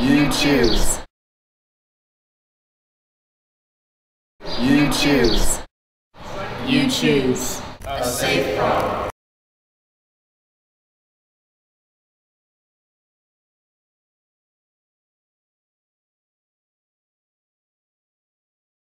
You choose. You choose. You choose a safe problem.